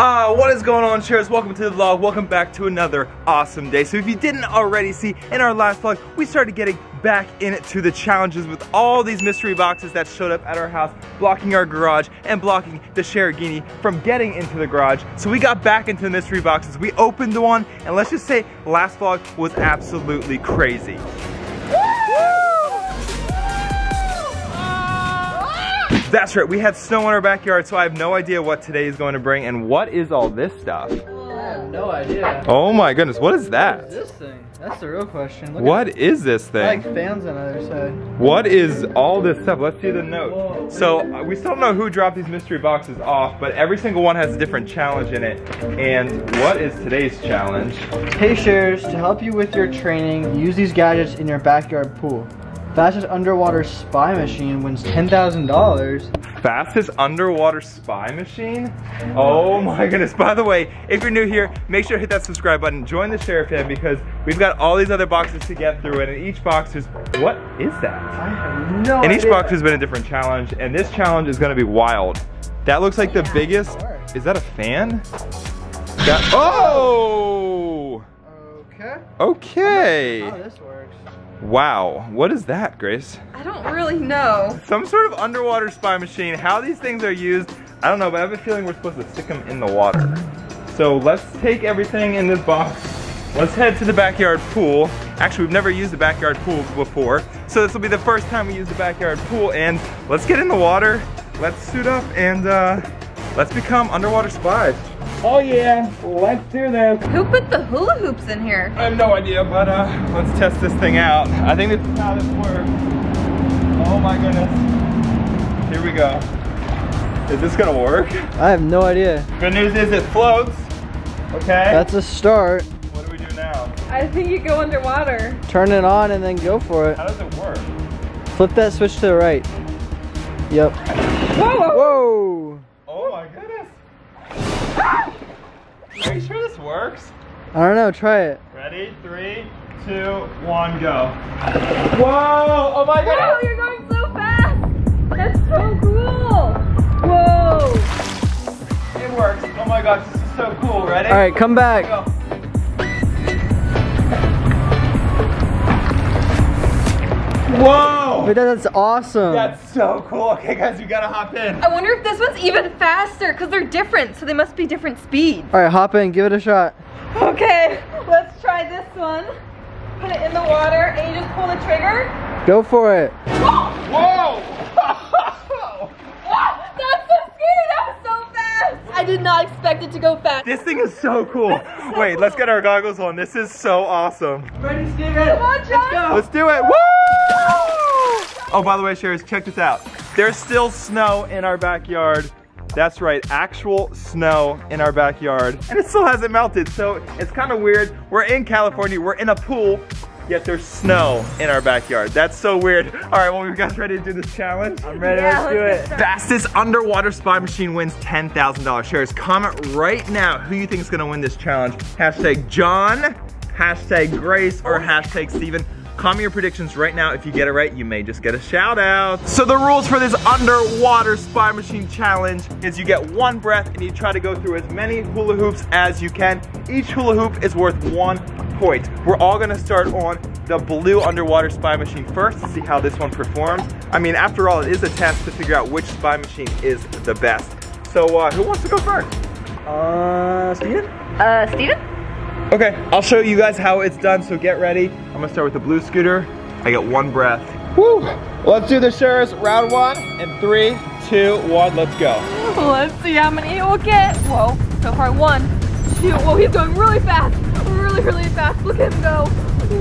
Uh, what is going on, Sharers? Welcome to the vlog. Welcome back to another awesome day. So if you didn't already see, in our last vlog, we started getting back into the challenges with all these mystery boxes that showed up at our house, blocking our garage and blocking the Sherigini from getting into the garage. So we got back into the mystery boxes. We opened one, and let's just say last vlog was absolutely crazy. That's right, we had snow in our backyard, so I have no idea what today is going to bring. And what is all this stuff? I have no idea. Oh my goodness, what is that? What is this thing? That's the real question. Look What at is this I thing? like fans on the other side. What is all this stuff? Let's see the note. Whoa. So uh, we still don't know who dropped these mystery boxes off, but every single one has a different challenge in it. And what is today's challenge? Hey Sharers, to help you with your training, use these gadgets in your backyard pool. Fastest underwater spy machine wins $10,000. Fastest underwater spy machine? Oh my goodness. By the way, if you're new here, make sure to hit that subscribe button. Join the Sharer Fam because we've got all these other boxes to get through and in each box is, what is that? I have no And each idea. box has been a different challenge, and this challenge is gonna be wild. That looks like the biggest. Is that a fan? That- oh! Okay. Okay. How this works. Wow. What is that, Grace? I don't really know. Some sort of underwater spy machine. How these things are used, I don't know, but I have a feeling we're supposed to stick them in the water. So let's take everything in this box. Let's head to the backyard pool. Actually, we've never used the backyard pool before. So this will be the first time we use the backyard pool and let's get in the water. Let's suit up and uh, let's become underwater spies. Oh yeah, let's do this. Who put the hula hoops in here? I have no idea, but uh, let's test this thing out. I think this is how this works. Oh my goodness. Here we go. Is this gonna work? I have no idea. Good news is it floats. Okay. That's a start. what do we do now? I think you go underwater. Turn it on and then go for it. How does it work? Flip that switch to the right. Yep. Whoa! Whoa! Works? I don't know, try it. Ready? Three, two, one, go. Whoa! Oh my Whoa, goodness! you're going so fast! That's so cool! Whoa! It works. Oh my gosh, this is so cool. Ready? All right, come back. Go. Whoa! Wait, that's awesome. That's so cool. Okay, guys, you gotta hop in. I wonder if this one's even faster because they're different, so they must be different speeds. All right, hop in, give it a shot. Okay, let's try this one. Put it in the water and you just pull the trigger. Go for it. Whoa! That's so scary! That was so fast! I did not expect it to go fast. this thing is so cool. Wait, let's get our goggles on. This is so awesome. Ready, Stephen? Come on, John! Let's do it. Woo! Oh, by the way, Sharers, check this out. There's still snow in our backyard. That's right, actual snow in our backyard. And it still hasn't melted, so it's kind of weird. We're in California, we're in a pool, yet there's snow in our backyard. That's so weird. All right, well, you guys ready to do this challenge? I'm ready, Yeah, let's do let's it. Fastest underwater spy machine wins $10,000. Sharers, comment right now who you think is gonna win this challenge. Hashtag John, hashtag Grace, or oh. hashtag Stephen. Comment your predictions right now. If you get it right, you may just get a shout out. So the rules for this underwater spy machine challenge is you get one breath and you try to go through as many hula hoops as you can. Each hula hoop is worth one point. We're all gonna start on the blue underwater spy machine first to see how this one performs. I mean, after all, it is a test to figure out which spy machine is the best. So uh, who wants to go first? Uh, Stephen? Uh, Stephen? Okay, I'll show you guys how it's done, so get ready. I'm gonna start with the blue scooter. I get one breath. Woo! Let's do the shares round one and three, two, one, let's go. Let's see how many he will get. Whoa, so far one, two. Whoa, he's going really fast. Really, really fast. Look at him go.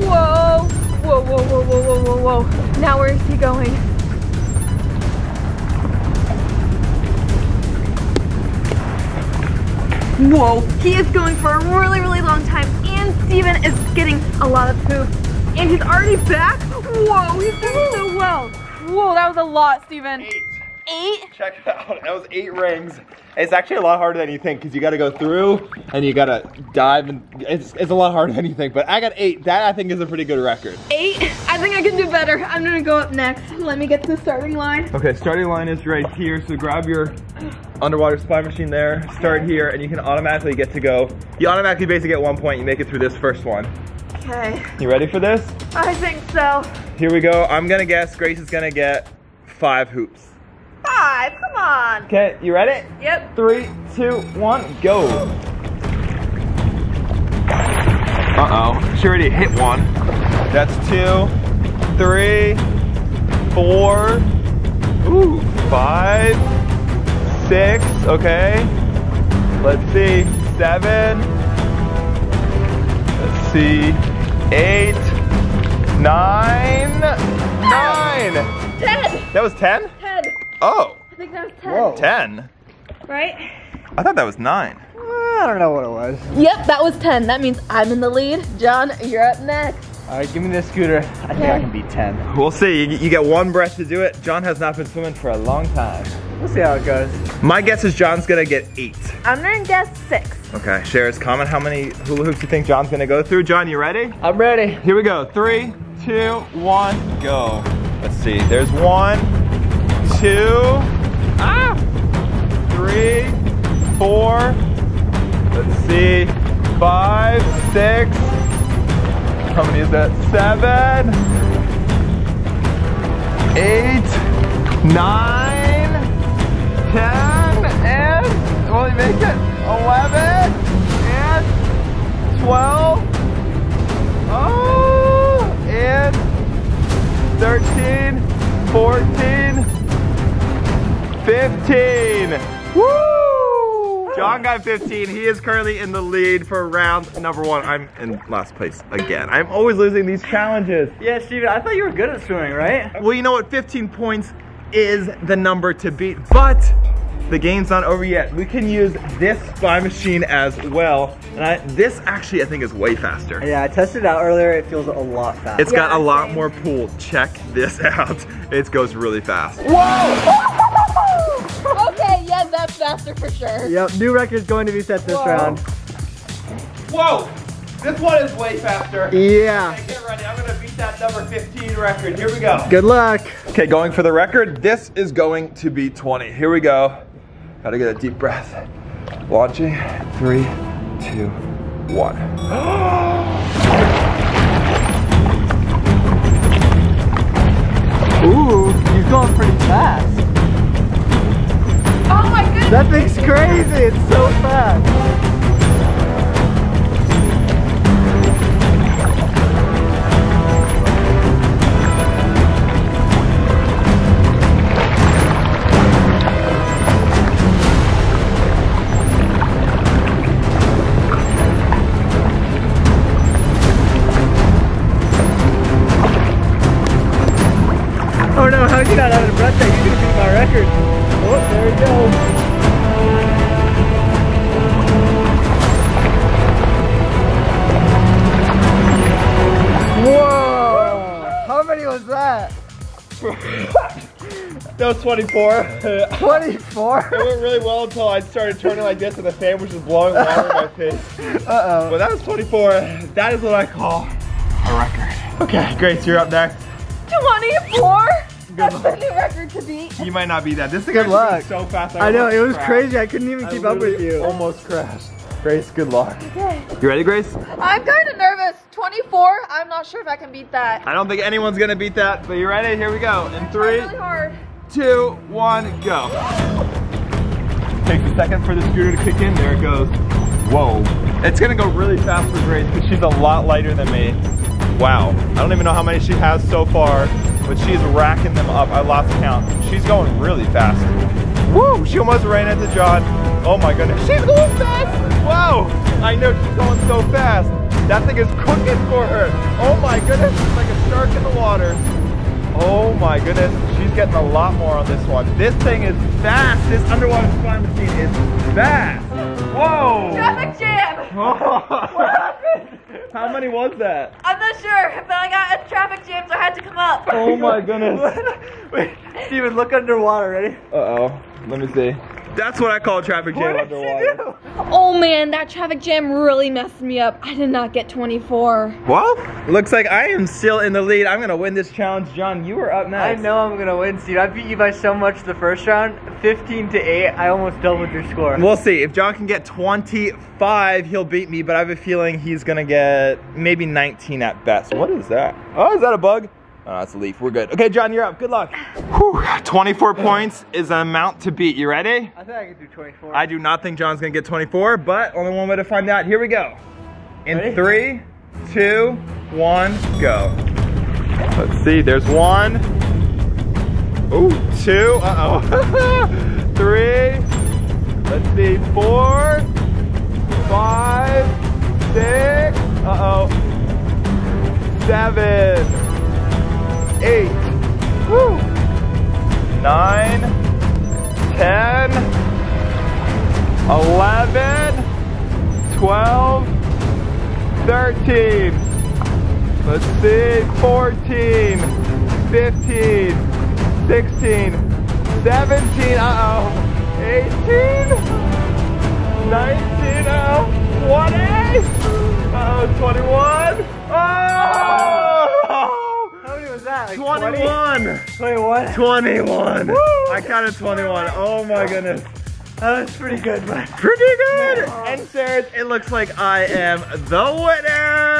Whoa. Whoa, whoa, whoa, whoa, whoa, whoa, whoa. Now where is he going? Whoa, he is going for a really, really long time. And Stephen is getting a lot of poop. And he's already back. Whoa, he's doing so well. Whoa, that was a lot, Stephen. Eight. Eight? Check it out. That was eight rings. It's actually a lot harder than you think because you got to go through and you got to dive and it's, it's a lot harder than you think. But I got eight. That I think is a pretty good record. Eight? I think I can do better. I'm gonna go up next. Let me get to the starting line. Okay, starting line is right here. So grab your underwater spy machine there, start here, and you can automatically get to go. You automatically basically get one point. You make it through this first one. Okay, You ready for this? I think so. Here we go. I'm gonna guess Grace is gonna get five hoops. Five, come on. Okay, you ready? Yep. Three, two, one, go. Uh-oh, she already hit one. That's two, three, four, ooh, five, six, okay. Let's see, seven, let's see, eight, nine, nine. Ten. That was 10? Ten. Oh, I think that was ten. Whoa. 10. Right? I thought that was nine. I don't know what it was. Yep, that was ten. That means I'm in the lead. John, you're up next. All right, give me this scooter. I think I can beat 10. We'll see. You, you get one breath to do it. John has not been swimming for a long time. We'll see how it goes. My guess is John's gonna get eight. I'm gonna guess six. Okay, Sharers, comment how many hula hoops you think John's gonna go through. John, you ready? I'm ready. Here we go. Three, two, one, go. Let's see. There's one, two, ah, three, four. Let's see. Five, six. How many is that? Seven, eight, nine, ten, and will he make it? Eleven and twelve. Oh, and 13, 14, 15. Woo! John got 15. He is currently in the lead for round number one. I'm in last place again. I'm always losing these challenges. Yeah, Stephen, I thought you were good at swimming, right? Well, you know what? 15 points is the number to beat, but the game's not over yet. We can use this spy machine as well. And I, this actually, I think, is way faster. Yeah, I tested it out earlier. It feels a lot faster. It's got a lot more pool. Check this out. It goes really fast. okay, yeah, that's faster for sure. Yep, new record's going to be set this Whoa. round. Whoa! This one is way faster. Yeah. Okay, get ready. I'm gonna beat that number 15 record. Here we go. Good luck. Okay, going for the record. This is going to be 20. Here we go. Gotta get a deep breath. Launching. Three, two, one. Ooh, he's going pretty fast. That thing's crazy. It's so fast. Oh no, how'd you not out of breath there? You're gonna beat my record. Oh, there he goes. Was that? That was 24. 24? it went really well until I started turning like this and the fan was just blowing water in my face. Uh-oh. But that was 24. That is what I call a record. Okay, Grace, you're up next. 24? That's the new record to beat. You might not be that. This thing Good luck. so fast. I know, it was crashed. crazy. I couldn't even I keep up with you. Almost crashed. Grace, good luck. Okay. You ready, Grace? I'm kind of nervous. 24? I'm not sure if I can beat that. I don't think anyone's gonna beat that, but you ready? Here we go. In three, really two, one, go. Takes a second for the scooter to kick in. There it goes. Whoa. It's gonna go really fast for Grace because she's a lot lighter than me. Wow. I don't even know how many she has so far, but she's racking them up. I lost count. She's going really fast. Woo! She almost ran into John. Oh my goodness. She's going fast! Wow! I know she's going so fast. That thing is cooking for her. Oh my goodness, it's like a shark in the water. Oh my goodness, she's getting a lot more on this one. This thing is fast. This underwater spy machine is fast. Whoa! Traffic jam! How many was that? I'm not sure, but I got a traffic jam, so I had to come up. Oh my goodness. Wait, Stephen, look underwater. Ready? Uh oh. Let me see. That's what I call a traffic jam What did underwater. Oh man, that traffic jam really messed me up. I did not get 24. Well, looks like I am still in the lead. I'm gonna win this challenge. John, you are up next. I know I'm gonna win, Steve. I beat you by so much the first round, 15 to 8. I almost doubled your score. We'll see. If John can get 25, he'll beat me, but I have a feeling he's gonna get maybe 19 at best. What is that? Oh, is that a bug? Oh, that's a leaf. We're good. Okay, John, you're up. Good luck. Whew, 24 points is an amount to beat. You ready? I think I can do 24. I do not think John's gonna get 24, but only one way to find out. Here we go. In Ready? three, two, one, go. Let's see, there's one. Ooh, two, uh-oh. Three, let's see, four, five, six, uh-oh. Seven, eight, woo, nine, ten, 11, 12, 13, let's see, 14, 15, 16, 17, uh-oh, 18, 19, uh-oh, 20, uh-oh, 21, 21. 21. 21. Woo. I counted 21. Oh my oh. goodness. that's pretty good, man. Pretty good. And Sarah, it looks like I am the winner.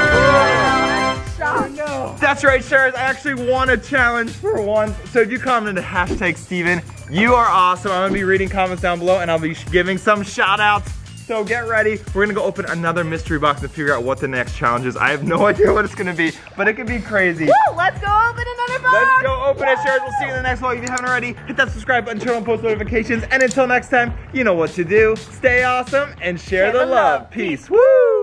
Oh, no. That's right, Sharers. I actually won a challenge for once. So if you commented hashtag Stephen, you are awesome. I'm gonna be reading comments down below and I'll be giving some shout outs so get ready. We're gonna go open another mystery box to figure out what the next challenge is. I have no idea what it's gonna be, but it could be crazy. Woo, let's go open another box. Let's go open it, Sharers. We'll see you in the next vlog. If you haven't already, hit that subscribe button, turn on post notifications, and until next time, you know what to do. Stay awesome and share, the, love. Peace. Woo!